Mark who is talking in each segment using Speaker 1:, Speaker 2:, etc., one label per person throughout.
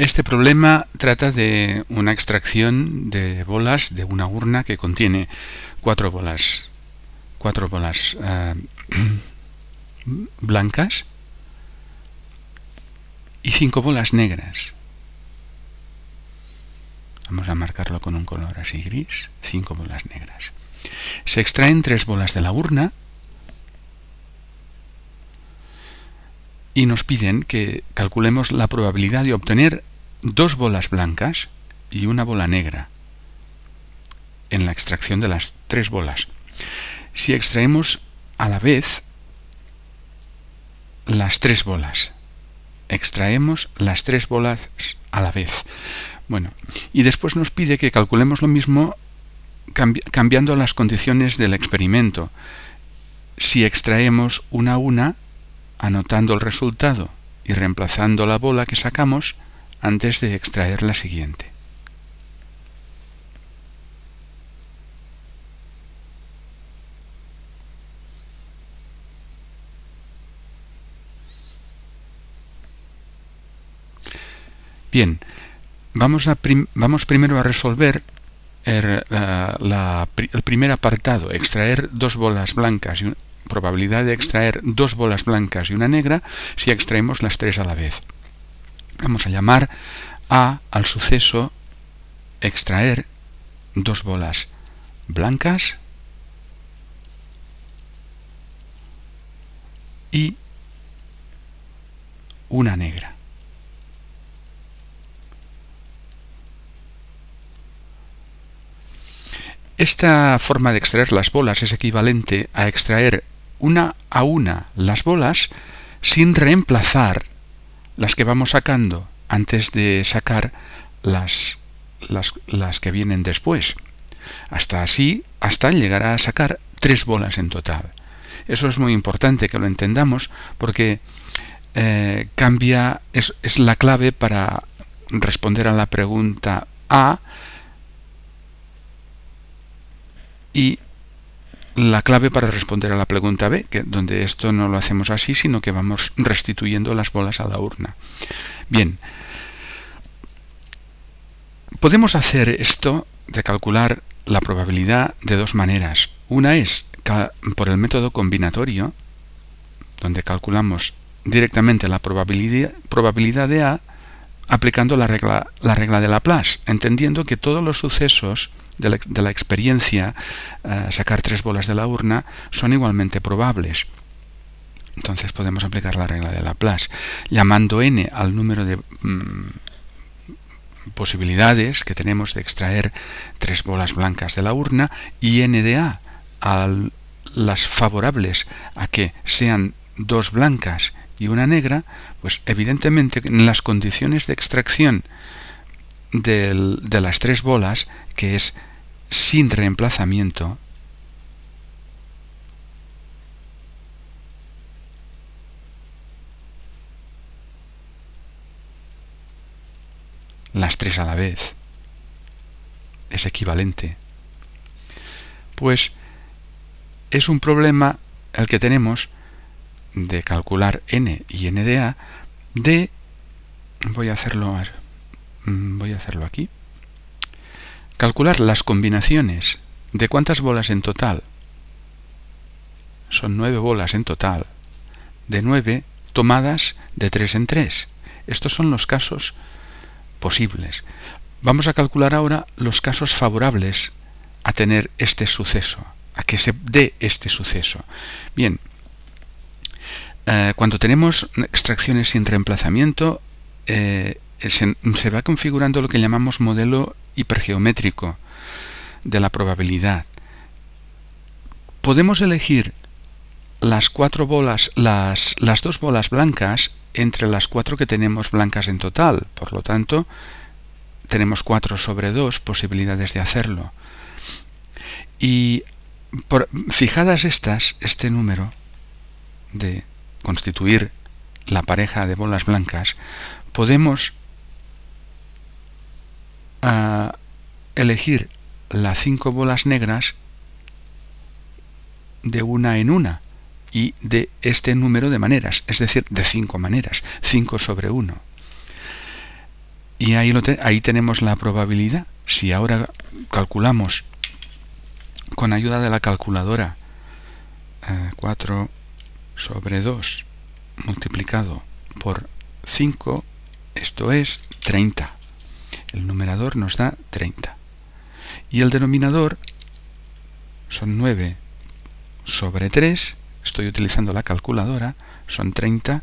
Speaker 1: Este problema trata de una extracción de bolas de una urna que contiene cuatro bolas, cuatro bolas uh, blancas y cinco bolas negras. Vamos a marcarlo con un color así gris, cinco bolas negras. Se extraen tres bolas de la urna y nos piden que calculemos la probabilidad de obtener dos bolas blancas y una bola negra en la extracción de las tres bolas. Si extraemos a la vez las tres bolas, extraemos las tres bolas a la vez. Bueno, y después nos pide que calculemos lo mismo cambiando las condiciones del experimento. Si extraemos una a una, anotando el resultado y reemplazando la bola que sacamos antes de extraer la siguiente. Bien, vamos, a vamos primero a resolver el, el, primer apartado, extraer dos bolas blancas y probabilidad de extraer dos bolas blancas y una negra si extraemos las tres a la vez. Vamos a llamar a al suceso extraer dos bolas blancas y una negra. Esta forma de extraer las bolas es equivalente a extraer una a una las bolas sin reemplazar las que vamos sacando antes de sacar las, las, las que vienen después. Hasta así, hasta llegar a sacar tres bolas en total. Eso es muy importante que lo entendamos porque eh, cambia, es, es la clave para responder a la pregunta A y la clave para responder a la pregunta B, que donde esto no lo hacemos así, sino que vamos restituyendo las bolas a la urna. Bien, podemos hacer esto de calcular la probabilidad de dos maneras. Una es por el método combinatorio, donde calculamos directamente la probabilidad, probabilidad de A aplicando la regla, la regla de Laplace, entendiendo que todos los sucesos de la, experiencia, eh, sacar tres bolas de la urna, son igualmente probables. Entonces podemos aplicar la regla de Laplace, llamando n al número de mm, posibilidades que tenemos de extraer tres bolas blancas de la urna y n de a a las favorables a que sean dos blancas y una negra, pues evidentemente en las condiciones de extracción de las tres bolas, que es sin reemplazamiento, las tres a la vez. Es equivalente. Pues es un problema el que tenemos de calcular n y n de a de voy a hacerlo mm, voy a hacerlo aquí Calcular las combinaciones de cuántas bolas en total. Son nueve bolas en total. De nueve tomadas de tres en tres. Estos son los casos posibles. Vamos a calcular ahora los casos favorables a tener este suceso, a que se dé este suceso. Bien, eh, cuando tenemos extracciones sin reemplazamiento, eh, se, va configurando lo que llamamos modelo hipergeométrico de la probabilidad. Podemos elegir las cuatro bolas, las, dos bolas blancas entre las cuatro que tenemos blancas en total. Por lo tanto, tenemos cuatro sobre dos posibilidades de hacerlo. Y fijadas estas, este número de constituir la pareja de bolas blancas, podemos a elegir las cinco bolas negras de una en una y de este número de maneras, es decir, de cinco maneras, cinco sobre uno. Y ahí, ahí tenemos la probabilidad. Si ahora calculamos con ayuda de la calculadora 4 eh, sobre 2 multiplicado por 5, esto es 30. El numerador nos da 30. Y el denominador son 9 sobre 3, estoy utilizando la calculadora, son 30,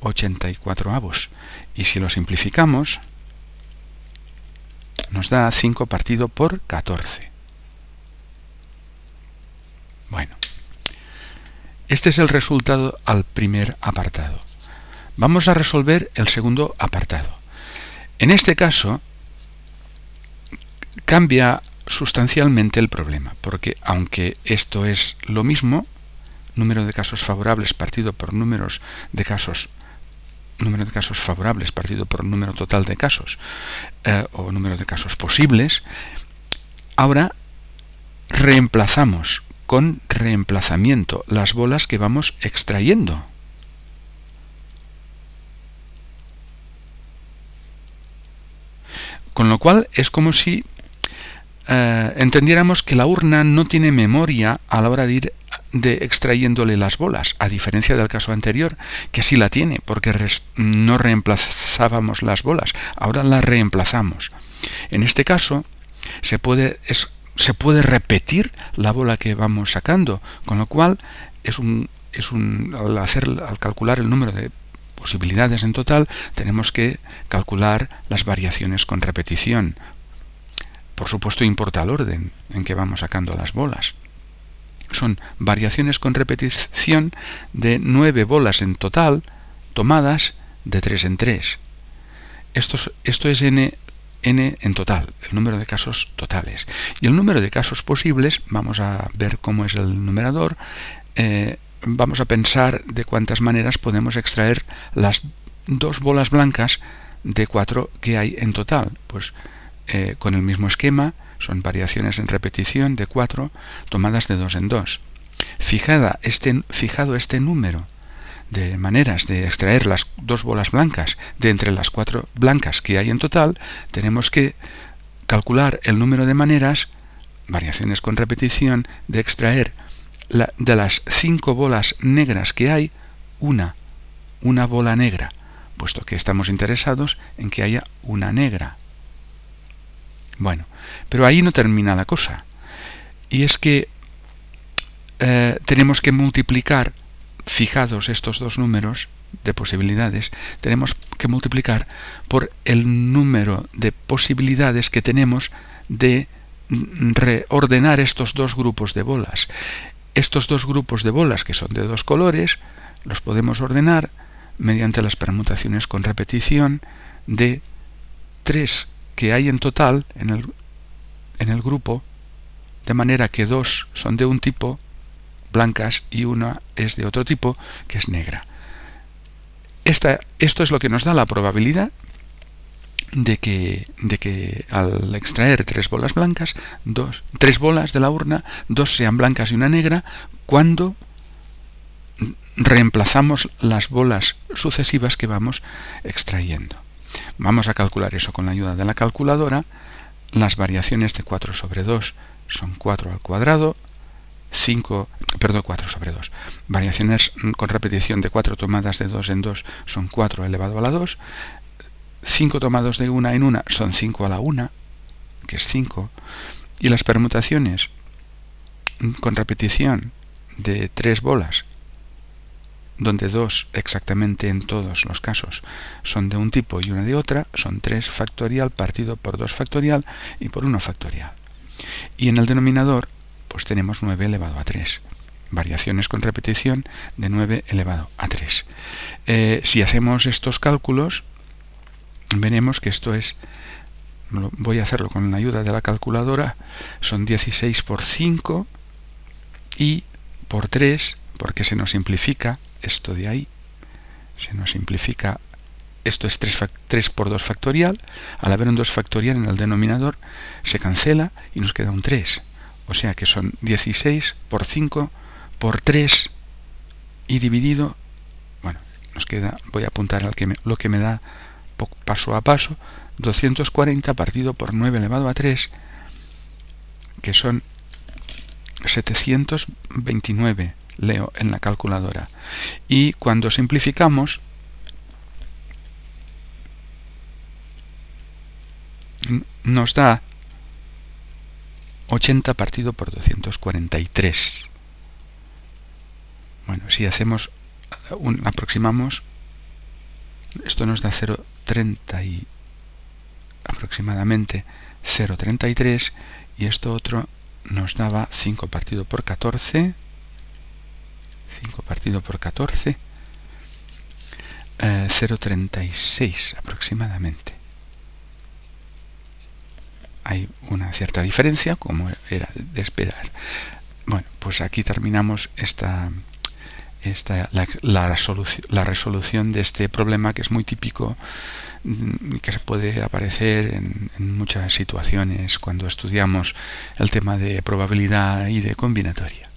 Speaker 1: 84 avos. Y si lo simplificamos, nos da 5 partido por 14. Bueno, este es el resultado al primer apartado. Vamos a resolver el segundo apartado. En este caso, cambia sustancialmente el problema, porque aunque esto es lo mismo, número de casos favorables partido por números de casos número de casos favorables partido por número total de casos eh, o número de casos posibles, ahora reemplazamos con reemplazamiento las bolas que vamos extrayendo. Con lo cual es como si eh, entendiéramos que la urna no tiene memoria a la hora de ir de extrayéndole las bolas, a diferencia del caso anterior, que sí la tiene, porque no reemplazábamos las bolas, ahora las reemplazamos. En este caso, se puede, se puede repetir la bola que vamos sacando, con lo cual es un, es un, al, hacer, al calcular el número de posibilidades en total, tenemos que calcular las variaciones con repetición, por supuesto importa el orden en que vamos sacando las bolas. Son variaciones con repetición de nueve bolas en total, tomadas de tres en tres. Esto, esto es n, n en total, el número de casos totales. Y el número de casos posibles, vamos a ver cómo es el numerador, eh, vamos a pensar de cuántas maneras podemos extraer las dos bolas blancas de cuatro que hay en total. Pues eh, con el mismo esquema, son variaciones en repetición de 4 tomadas de 2 en 2. Fijada este, fijado este número de maneras de extraer las dos bolas blancas de entre las cuatro blancas que hay en total, tenemos que calcular el número de maneras, variaciones con repetición, de extraer de las cinco bolas negras que hay, una, una bola negra, puesto que estamos interesados en que haya una negra. Bueno, pero ahí no termina la cosa. Y es que eh, tenemos que multiplicar, fijados estos dos números de posibilidades, tenemos que multiplicar por el número de posibilidades que tenemos de reordenar estos dos grupos de bolas. Estos dos grupos de bolas, que son de dos colores, los podemos ordenar mediante las permutaciones con repetición de tres que hay en total en el, en el grupo, de manera que dos son de un tipo, blancas, y una es de otro tipo, que es negra. Esta, esto es lo que nos da la probabilidad de que, de que al extraer tres bolas blancas, dos, tres bolas de la urna, dos sean blancas y una negra, cuando reemplazamos las bolas sucesivas que vamos extrayendo. Vamos a calcular eso con la ayuda de la calculadora. Las variaciones de 4 sobre 2 son 4 al cuadrado, 5, perdón, 4 sobre 2. Variaciones con repetición de 4 tomadas de 2 en 2 son 4 elevado a la 2. 5 tomados de 1 en 1 son 5 a la 1, que es 5. Y las permutaciones con repetición de 3 bolas donde dos exactamente en todos los casos son de un tipo y una de otra, son 3 factorial partido por 2 factorial y por 1 factorial. Y en el denominador, pues tenemos 9 elevado a 3. Variaciones con repetición de 9 elevado a 3. Eh, si hacemos estos cálculos, veremos que esto es, voy a hacerlo con la ayuda de la calculadora, son 16 por 5 y por 3, porque se nos simplifica, esto de ahí, se nos simplifica, esto es 3, por 2 factorial, al haber un 2 factorial en el denominador, se cancela y nos queda un 3. O sea que son 16 por 5 por 3 y dividido, bueno, nos queda, voy a apuntar al que lo que me da paso a paso, 240 partido por 9 elevado a 3, que son 729, leo en la calculadora. Y cuando simplificamos, nos da 80 partido por 243. Bueno, si hacemos un, aproximamos, esto nos da 0,30 y aproximadamente 0,33 y esto otro nos daba 5 partido por 14 5 partido por 14 eh, 0,36 aproximadamente hay una cierta diferencia como era de esperar bueno pues aquí terminamos esta esta, la, la, resolución de este problema que es muy típico mm, que se puede aparecer en muchas situaciones cuando estudiamos el tema de probabilidad y de combinatoria.